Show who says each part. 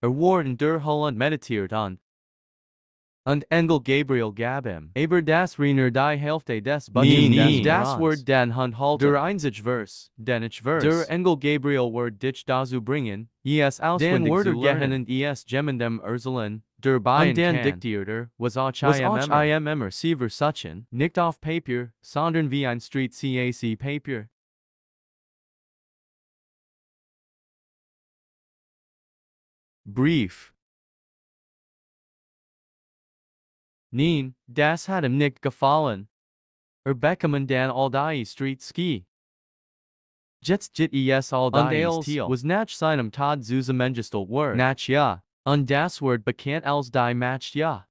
Speaker 1: er worden der Holland mediteert aan. Und Engel Gabriel gab ihm, aber das Reiner die Hälfte des Bunyan
Speaker 2: Nee,
Speaker 1: das. Wort den Hund halt der einzig Vers, den ich Vers, der Engel Gabriel Wort dich dazu bringen, es auswendig
Speaker 2: Den
Speaker 1: lernen
Speaker 2: gehen
Speaker 1: und es gemendem Urselen, der Bayen
Speaker 2: Und den
Speaker 1: kann.
Speaker 2: Diktierter
Speaker 1: was auch
Speaker 2: was
Speaker 1: im
Speaker 2: auch
Speaker 1: im immer Siever Suchen, nicht auf Papier, sondern wie ein Street CAC Papier. Brief. Neen, das hat ihm nicht gefallen. Er bekommen dan all die Street Ski. Jets jit es all
Speaker 2: Und
Speaker 1: die
Speaker 2: als
Speaker 1: Stil was nach seinem Tod zusammengestellt word.
Speaker 2: Nach
Speaker 1: ja. Und das Word bekannt als die matcht ja.